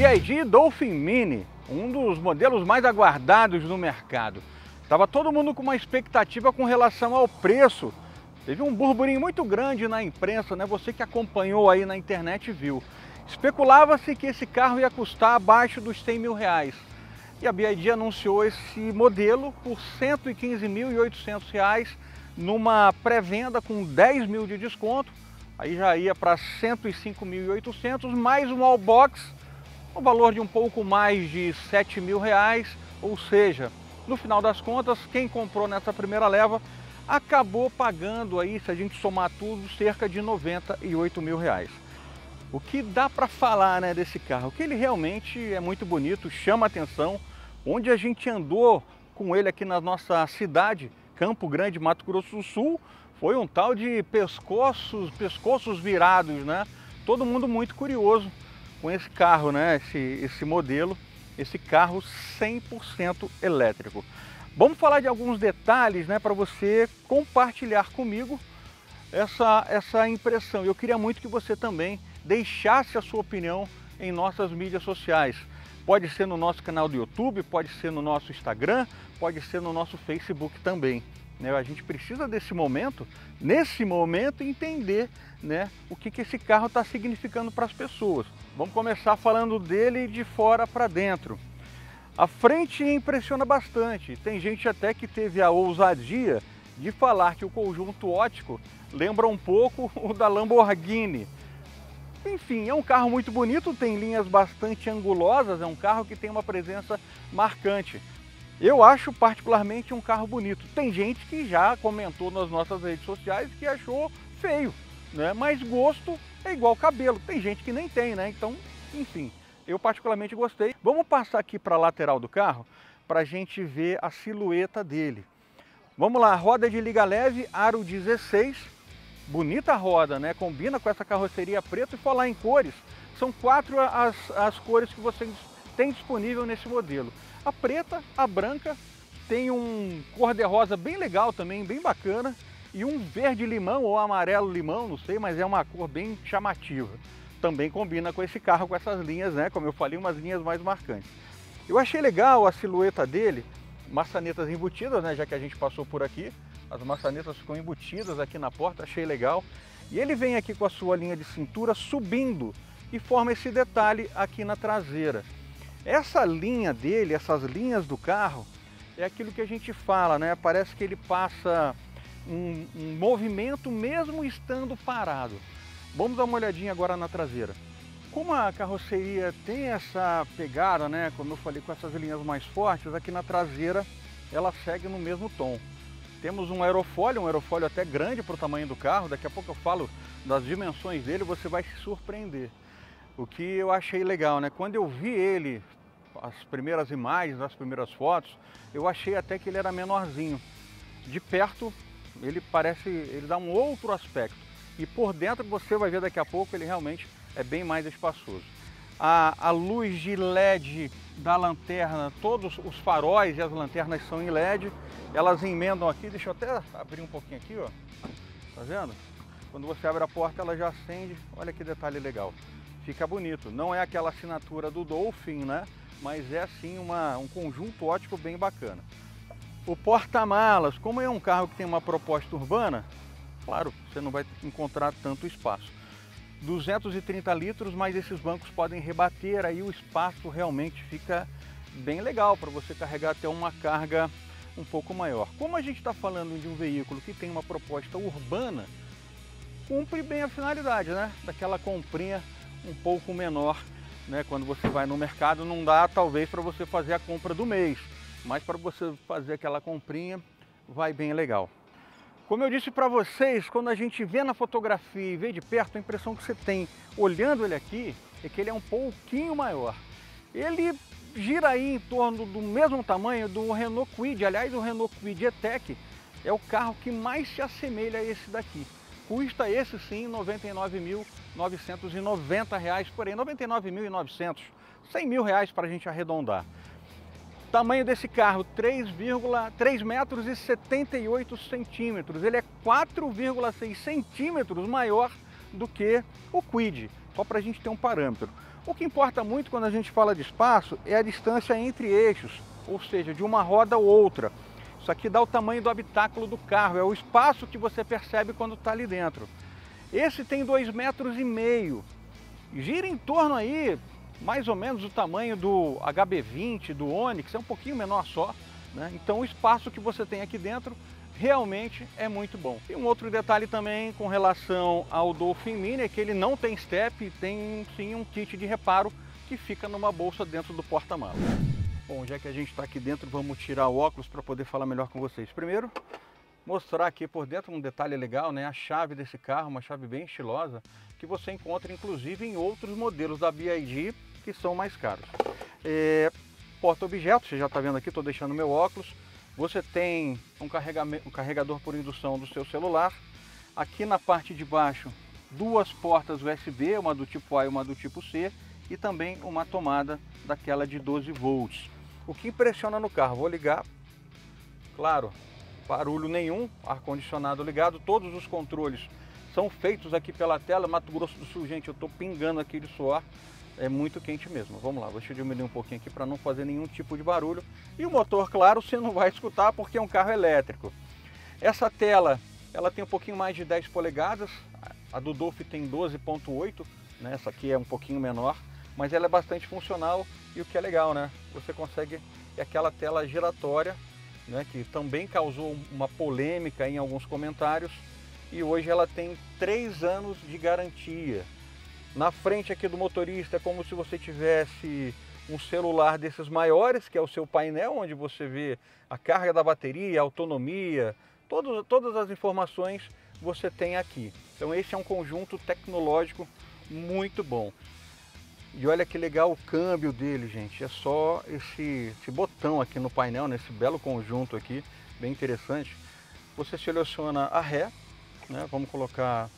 BID Dolphin Mini, um dos modelos mais aguardados no mercado. Tava todo mundo com uma expectativa com relação ao preço. Teve um burburinho muito grande na imprensa, né? Você que acompanhou aí na internet viu. Especulava-se que esse carro ia custar abaixo dos 100 mil reais. E a BID anunciou esse modelo por R$ 115.800 numa pré-venda com 10 mil de desconto. Aí já ia para 105.800 mais um all box, o valor de um pouco mais de 7 mil reais. Ou seja, no final das contas, quem comprou nessa primeira leva acabou pagando aí, se a gente somar tudo, cerca de 98 mil reais. O que dá para falar né, desse carro? Que ele realmente é muito bonito, chama atenção. Onde a gente andou com ele aqui na nossa cidade, Campo Grande, Mato Grosso do Sul, foi um tal de pescoços, pescoços virados, né? Todo mundo muito curioso com esse carro, né? Esse, esse modelo, esse carro 100% elétrico. Vamos falar de alguns detalhes, né, para você compartilhar comigo essa, essa impressão. Eu queria muito que você também deixasse a sua opinião em nossas mídias sociais. Pode ser no nosso canal do YouTube, pode ser no nosso Instagram, pode ser no nosso Facebook também. Né? A gente precisa desse momento, nesse momento, entender né, o que, que esse carro está significando para as pessoas. Vamos começar falando dele de fora para dentro. A frente impressiona bastante. Tem gente até que teve a ousadia de falar que o conjunto ótico lembra um pouco o da Lamborghini. Enfim, é um carro muito bonito, tem linhas bastante angulosas, é um carro que tem uma presença marcante. Eu acho particularmente um carro bonito. Tem gente que já comentou nas nossas redes sociais que achou feio, né? Mas gosto é igual cabelo. Tem gente que nem tem, né? Então, enfim, eu particularmente gostei. Vamos passar aqui para a lateral do carro para a gente ver a silhueta dele. Vamos lá, roda de liga leve, aro 16, bonita roda, né? Combina com essa carroceria preta e falar em cores, são quatro as, as cores que você tem disponível nesse modelo. A preta, a branca, tem um cor-de-rosa bem legal também, bem bacana, e um verde limão ou amarelo limão, não sei, mas é uma cor bem chamativa. Também combina com esse carro, com essas linhas, né? Como eu falei, umas linhas mais marcantes. Eu achei legal a silhueta dele, maçanetas embutidas, né? Já que a gente passou por aqui, as maçanetas ficam embutidas aqui na porta, achei legal. E ele vem aqui com a sua linha de cintura subindo e forma esse detalhe aqui na traseira. Essa linha dele, essas linhas do carro, é aquilo que a gente fala, né? Parece que ele passa um, um movimento mesmo estando parado. Vamos dar uma olhadinha agora na traseira. Como a carroceria tem essa pegada, né, como eu falei, com essas linhas mais fortes, aqui na traseira ela segue no mesmo tom. Temos um aerofólio, um aerofólio até grande para o tamanho do carro, daqui a pouco eu falo das dimensões dele, você vai se surpreender. O que eu achei legal, né? Quando eu vi ele, as primeiras imagens, as primeiras fotos, eu achei até que ele era menorzinho. De perto, ele parece, ele dá um outro aspecto. E por dentro você vai ver daqui a pouco, ele realmente é bem mais espaçoso. A, a luz de LED da lanterna, todos os faróis e as lanternas são em LED. Elas emendam aqui, deixa eu até abrir um pouquinho aqui, ó. Tá vendo? Quando você abre a porta, ela já acende. Olha que detalhe legal fica bonito. Não é aquela assinatura do Dolphin, né? Mas é assim uma, um conjunto ótico bem bacana. O porta-malas, como é um carro que tem uma proposta urbana, claro, você não vai encontrar tanto espaço. 230 litros, mas esses bancos podem rebater, aí o espaço realmente fica bem legal para você carregar até uma carga um pouco maior. Como a gente está falando de um veículo que tem uma proposta urbana, cumpre bem a finalidade, né? Daquela comprinha um pouco menor, né? Quando você vai no mercado não dá talvez para você fazer a compra do mês, mas para você fazer aquela comprinha vai bem legal. Como eu disse para vocês, quando a gente vê na fotografia e vê de perto, a impressão que você tem olhando ele aqui é que ele é um pouquinho maior. Ele gira aí em torno do mesmo tamanho do Renault Kwid, aliás o Renault Kwid E-Tech é o carro que mais se assemelha a esse daqui. Custa esse sim R$ 99.990, porém R$ 99.900, 100 mil reais para a gente arredondar. Tamanho desse carro, 3,3 metros e 78 centímetros. Ele é 4,6 centímetros maior do que o Quid, só para a gente ter um parâmetro. O que importa muito quando a gente fala de espaço é a distância entre eixos, ou seja, de uma roda ou outra. Isso aqui dá o tamanho do habitáculo do carro, é o espaço que você percebe quando está ali dentro. Esse tem dois metros e meio, gira em torno aí mais ou menos o tamanho do HB20, do Onix, é um pouquinho menor só. Né? Então o espaço que você tem aqui dentro realmente é muito bom. E um outro detalhe também com relação ao Dolphin Mini é que ele não tem step tem sim um kit de reparo que fica numa bolsa dentro do porta-malas. Bom, já que a gente está aqui dentro, vamos tirar o óculos para poder falar melhor com vocês. Primeiro, mostrar aqui por dentro um detalhe legal, né? A chave desse carro, uma chave bem estilosa, que você encontra inclusive em outros modelos da BID que são mais caros. É, Porta-objetos, você já está vendo aqui, estou deixando meu óculos. Você tem um, um carregador por indução do seu celular. Aqui na parte de baixo, duas portas USB, uma do tipo A e uma do tipo C, e também uma tomada daquela de 12 volts. O que impressiona no carro, vou ligar, claro, barulho nenhum, ar-condicionado ligado, todos os controles são feitos aqui pela tela, Mato Grosso do Sul, gente, eu estou pingando aqui de suor, é muito quente mesmo. Vamos lá, deixa eu diminuir um pouquinho aqui para não fazer nenhum tipo de barulho. E o motor, claro, você não vai escutar porque é um carro elétrico. Essa tela, ela tem um pouquinho mais de 10 polegadas, a do Dolph tem 12.8, né? essa aqui é um pouquinho menor, mas ela é bastante funcional e o que é legal, né? Você consegue é aquela tela giratória, né? que também causou uma polêmica em alguns comentários, e hoje ela tem 3 anos de garantia. Na frente aqui do motorista é como se você tivesse um celular desses maiores, que é o seu painel, onde você vê a carga da bateria, a autonomia, todos, todas as informações você tem aqui. Então esse é um conjunto tecnológico muito bom. E olha que legal o câmbio dele, gente. É só esse, esse botão aqui no painel, nesse belo conjunto aqui, bem interessante. Você seleciona a ré, né? Vamos colocar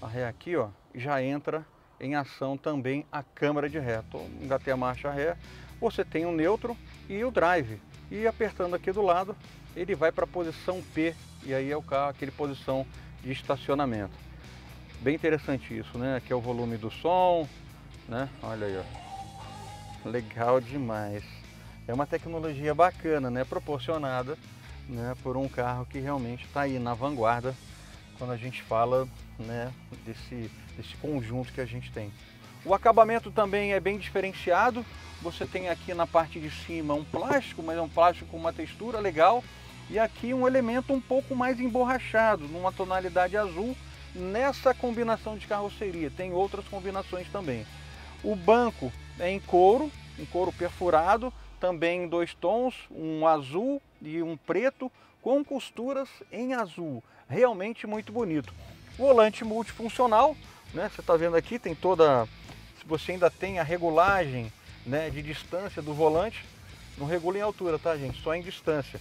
a ré aqui, ó, já entra em ação também a câmara de ré. Então, engatei a marcha ré, você tem o neutro e o drive. E apertando aqui do lado, ele vai para a posição P, e aí é o carro, aquele posição de estacionamento. Bem interessante isso, né? Aqui é o volume do som, né? Olha aí, ó. Legal demais. É uma tecnologia bacana, né? Proporcionada né? por um carro que realmente está aí na vanguarda quando a gente fala né, desse, desse conjunto que a gente tem. O acabamento também é bem diferenciado. Você tem aqui na parte de cima um plástico, mas é um plástico com uma textura legal. E aqui um elemento um pouco mais emborrachado, numa tonalidade azul, nessa combinação de carroceria. Tem outras combinações também. O banco é em couro, em couro perfurado, também em dois tons, um azul e um preto, com costuras em azul. Realmente muito bonito. Volante multifuncional, né? Você está vendo aqui, tem toda. Se você ainda tem a regulagem né, de distância do volante, não regula em altura, tá, gente? Só em distância.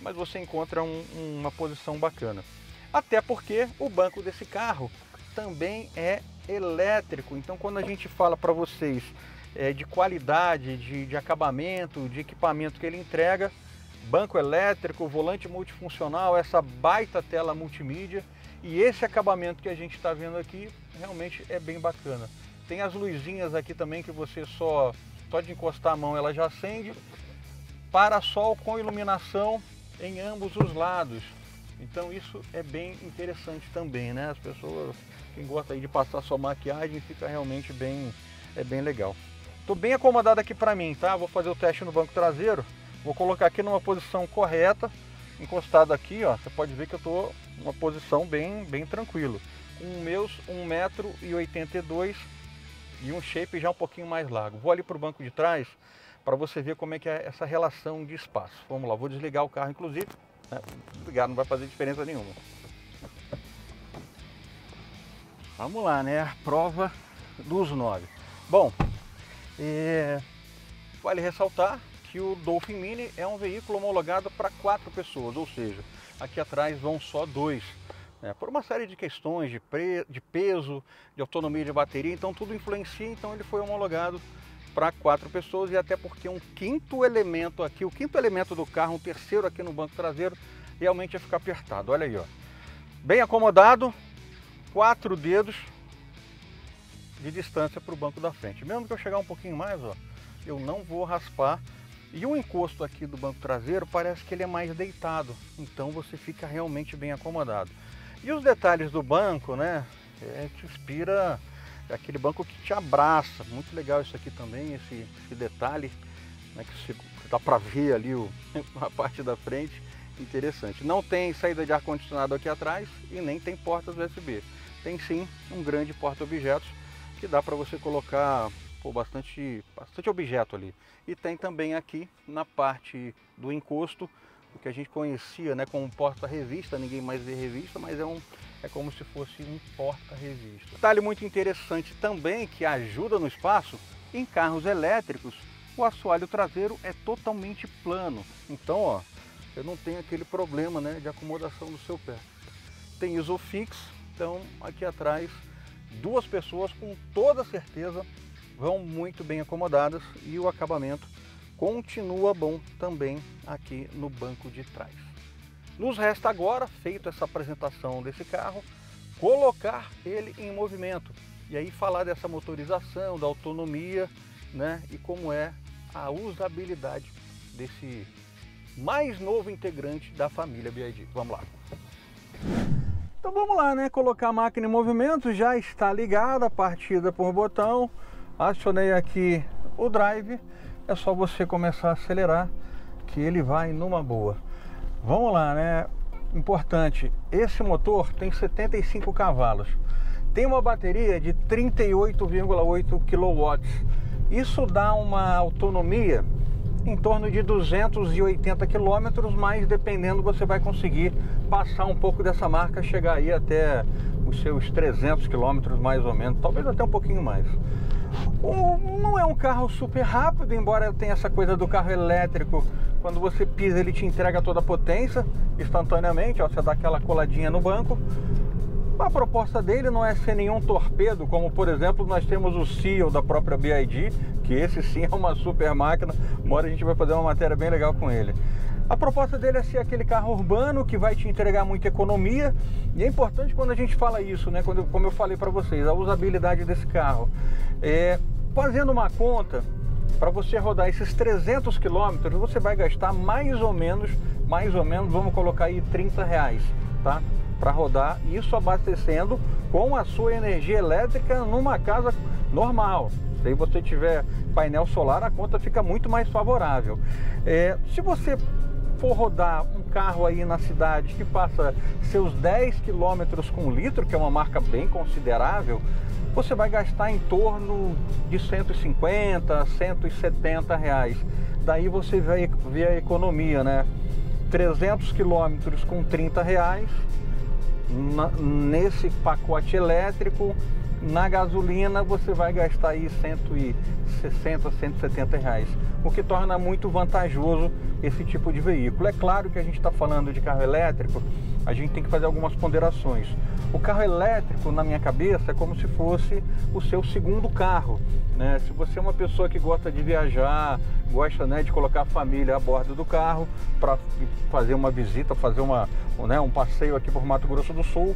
Mas você encontra um, uma posição bacana. Até porque o banco desse carro também é elétrico. Então, quando a gente fala para vocês é, de qualidade, de, de acabamento, de equipamento que ele entrega, banco elétrico, volante multifuncional, essa baita tela multimídia, e esse acabamento que a gente está vendo aqui realmente é bem bacana. Tem as luzinhas aqui também que você só, só de encostar a mão ela já acende. Para-sol com iluminação em ambos os lados. Então isso é bem interessante também, né? As pessoas, quem gosta de passar sua maquiagem, fica realmente bem, é bem legal. Estou bem acomodado aqui para mim, tá? Vou fazer o teste no banco traseiro. Vou colocar aqui numa posição correta encostado aqui, ó, você pode ver que eu estou numa posição bem, bem tranquilo. Com meus 1,82m e um shape já um pouquinho mais largo. Vou ali para o banco de trás para você ver como é que é essa relação de espaço. Vamos lá, vou desligar o carro inclusive. Né? Desligar não vai fazer diferença nenhuma. Vamos lá, né? Prova dos nove. Bom, é... vale ressaltar que o Dolphin Mini é um veículo homologado para quatro pessoas, ou seja, aqui atrás vão só dois. Né? Por uma série de questões de, pre... de peso, de autonomia de bateria, então tudo influencia, então ele foi homologado para quatro pessoas e até porque um quinto elemento aqui, o quinto elemento do carro, um terceiro aqui no banco traseiro, realmente ia ficar apertado. Olha aí, ó. Bem acomodado, quatro dedos, de distância para o banco da frente. Mesmo que eu chegar um pouquinho mais, ó, eu não vou raspar. E o encosto aqui do banco traseiro parece que ele é mais deitado, então você fica realmente bem acomodado. E os detalhes do banco, né, é, te inspira aquele banco que te abraça. Muito legal isso aqui também, esse, esse detalhe, né, que dá para ver ali o, a parte da frente. Interessante. Não tem saída de ar-condicionado aqui atrás e nem tem portas USB. Tem sim um grande porta-objetos que dá para você colocar pô, bastante, bastante objeto ali. E tem também aqui na parte do encosto o que a gente conhecia né, como porta-revista, ninguém mais vê revista, mas é, um, é como se fosse um porta-revista. Detalhe muito interessante também que ajuda no espaço, em carros elétricos, o assoalho traseiro é totalmente plano. Então, ó, você não tem aquele problema né, de acomodação do seu pé. Tem isofix, então aqui atrás duas pessoas com toda certeza vão muito bem acomodadas e o acabamento continua bom também aqui no banco de trás. Nos resta agora, feito essa apresentação desse carro, colocar ele em movimento e aí falar dessa motorização, da autonomia, né, e como é a usabilidade desse mais novo integrante da família BID. Vamos lá. Então vamos lá, né? Colocar a máquina em movimento, já está ligada, partida por botão. Acionei aqui o drive é só você começar a acelerar que ele vai numa boa. Vamos lá, né? Importante, esse motor tem 75 cavalos, tem uma bateria de 38,8 kW. Isso dá uma autonomia em torno de 280 km, mas dependendo você vai conseguir passar um pouco dessa marca, chegar aí até os seus 300 km mais ou menos, talvez até um pouquinho mais. Um, não é um carro super rápido, embora tenha essa coisa do carro elétrico. Quando você pisa, ele te entrega toda a potência instantaneamente. Ó, você dá aquela coladinha no banco. A proposta dele não é ser nenhum torpedo, como por exemplo nós temos o CEO da própria BID, que esse sim é uma super máquina. Uma a gente vai fazer uma matéria bem legal com ele. A proposta dele é ser aquele carro urbano que vai te entregar muita economia. E é importante quando a gente fala isso, né? Quando, como eu falei para vocês, a usabilidade desse carro. É, fazendo uma conta, para você rodar esses 300 quilômetros, você vai gastar mais ou menos, mais ou menos, vamos colocar aí 30 reais, tá? Para rodar, isso abastecendo com a sua energia elétrica numa casa normal. Se você tiver painel solar, a conta fica muito mais favorável. É, se você for rodar um carro aí na cidade que passa seus 10 km com litro, que é uma marca bem considerável, você vai gastar em torno de 150, 170 reais. Daí você ver a economia, né? 300 quilômetros com 30 reais, nesse pacote elétrico, na gasolina você vai gastar aí 160, 170 reais, o que torna muito vantajoso esse tipo de veículo. É claro que a gente está falando de carro elétrico, a gente tem que fazer algumas ponderações. O carro elétrico, na minha cabeça, é como se fosse o seu segundo carro. Né? Se você é uma pessoa que gosta de viajar, gosta né, de colocar a família a bordo do carro para fazer uma visita, fazer uma, né, um passeio aqui por Mato Grosso do Sul,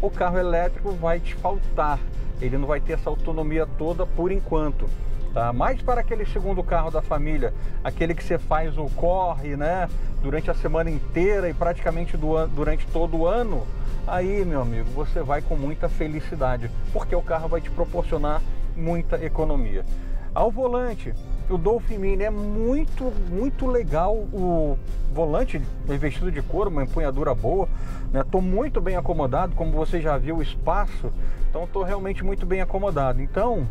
o carro elétrico vai te faltar. Ele não vai ter essa autonomia toda por enquanto. Tá? Mas para aquele segundo carro da família, aquele que você faz o corre, né, durante a semana inteira e praticamente do, durante todo o ano, aí, meu amigo, você vai com muita felicidade, porque o carro vai te proporcionar muita economia. Ao volante, o Dolphin Mini é muito, muito legal. O volante revestido de couro, uma empunhadura boa. Né? muito bem acomodado, como você já viu o espaço. Então estou realmente muito bem acomodado. Então,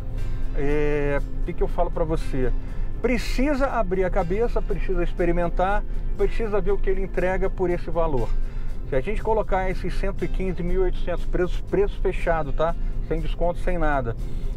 é, o que, que eu falo para você? Precisa abrir a cabeça, precisa experimentar, precisa ver o que ele entrega por esse valor. Se a gente colocar esses 115.800 preços, preço fechado, tá? Sem desconto, sem nada.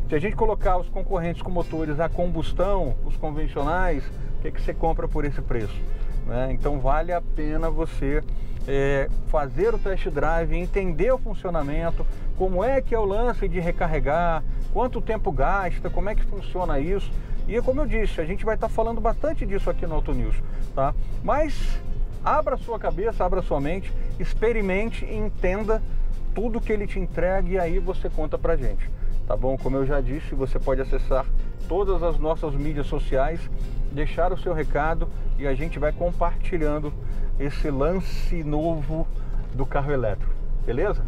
Se a gente colocar os concorrentes com motores a combustão, os convencionais, o que, que você compra por esse preço? Né? Então vale a pena você é, fazer o test drive, entender o funcionamento, como é que é o lance de recarregar, quanto tempo gasta, como é que funciona isso. E como eu disse, a gente vai estar falando bastante disso aqui no Auto News, tá? Mas abra sua cabeça, abra sua mente, experimente e entenda tudo que ele te entrega e aí você conta pra gente tá bom? Como eu já disse, você pode acessar todas as nossas mídias sociais, deixar o seu recado e a gente vai compartilhando esse lance novo do carro elétrico, beleza?